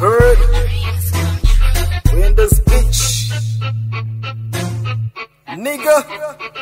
Heard? We in this bitch. Nigga.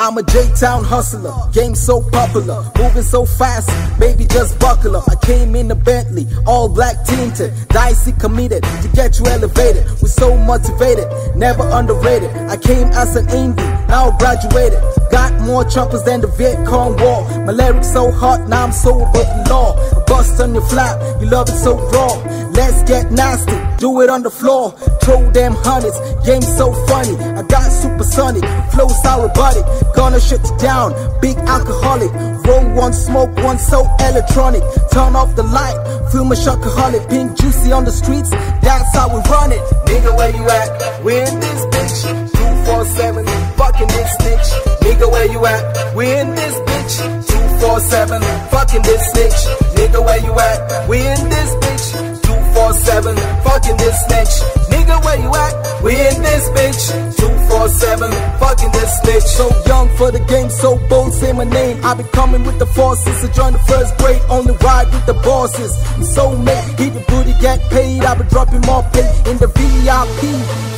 I'm a J-Town hustler, game so popular, moving so fast, baby just buckle up. I came in a Bentley, all black tinted, dicey committed to get you elevated. We're so motivated, never underrated. I came as an indie, now graduated. Got more choppers than the Viet Cong War. My lyrics so hot, now I'm so above the law. On your flap, you love it so raw. Let's get nasty, do it on the floor. Throw them hundreds, game so funny. I got supersonic, flow sour body. Gonna shut you down, big alcoholic. Roll one, smoke one, so electronic. Turn off the light, feel my shockaholic. Pink juicy on the streets, that's how we run it. Nigga, where you at? We in this bitch. 247, fucking this snitch. Nigga, where you at? We in this bitch. 247, fucking this snitch. Nigga, where you at? We in this bitch. 247, fucking this snitch. Nigga, where you at? We in this bitch. 247, fucking this snitch. So young for the game, so bold, say my name. I be coming with the forces to join the first grade. Only ride with the bosses. I'm so made, hit the booty, get paid. I be dropping more pay in the VIP.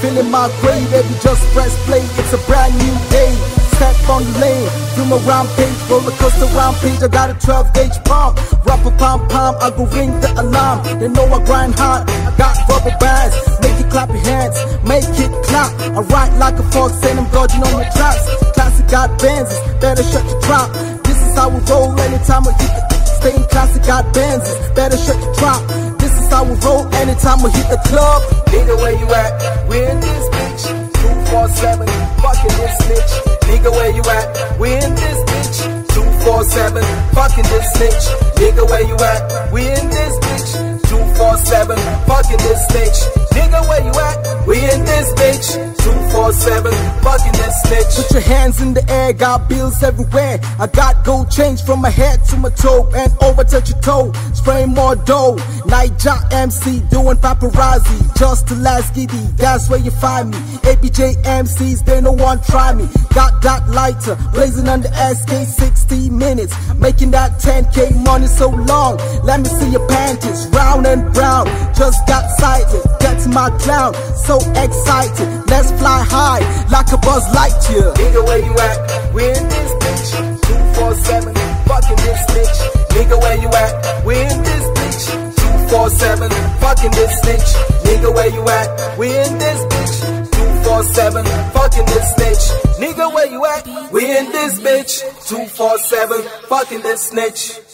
Feeling my grade, baby, just press play. It's a brand new day on the lane. Do my rampage, roller coaster rampage. I got a 12 gauge pump. Rapper pom pom, I go ring the alarm. They know I grind hard. I got rubber bands. Make you clap your hands, make it clap. I ride like a fox, and I'm dodging on your traps. Classic got bands, better shut your trap. This is how we roll anytime I hit the. Staying classic got bands, better shut your trap. This is how we roll anytime we hit the club. Nigga, where you at? We in this bitch. 247, fucking We in this bitch. 247, fucking this snitch. Nigga, where you at? We in this bitch. 247, fucking this snitch. Nigga, where you at? We in this bitch. 247, fucking snitch. Put your hands in the air, got bills everywhere. I got gold change from my head to my toe and over touch your toe. Spraying more dough. Niger MC doing paparazzi. Just to last giddy, that's where you find me. APJ MCs, they no one try me. Got that lighter, blazing the SK 60 minutes. Making that 10k money so long. Let me see your panties, round and brown. Just got sighted, that's my clown. So excited, let's fly high like a buzz lightyear. Nigga, where you at? We in this bitch. 247, fucking this bitch. Nigga, where you at? We in this bitch. 247, fucking this snitch. Nigga, where you at? We in this bitch. 247, fucking this snitch. Nigga, where you at? We in this bitch. 247, fucking this snitch.